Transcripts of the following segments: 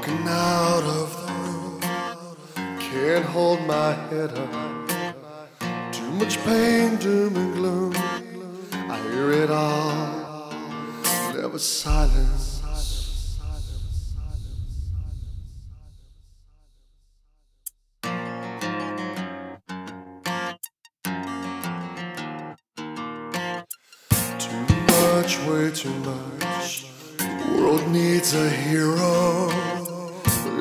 Walking out of the room, can't hold my head up. Too much pain, doom and gloom. I hear it all, never silence. Too much, way too much. The world needs a hero.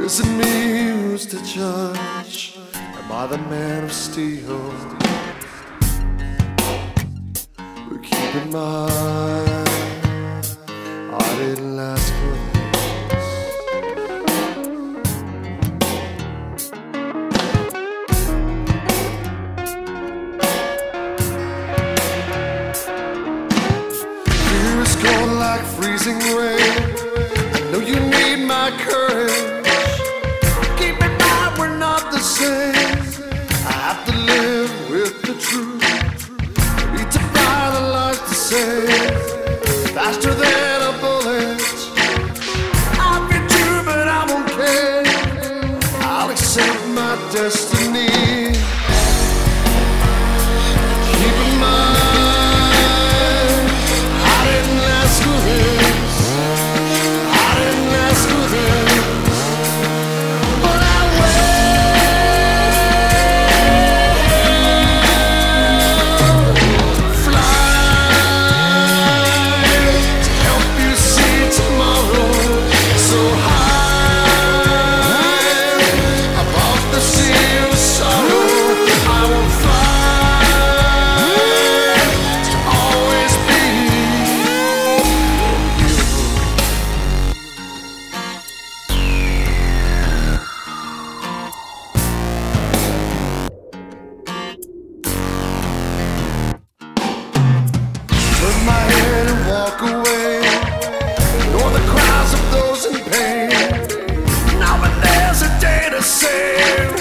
Is it me who's to judge? Am I the man of steel? But keep in mind, I didn't last for this. Fear is gone like freezing rain. I know you need my courage. and walk away. The cries of those in pain. Now there's a day to save.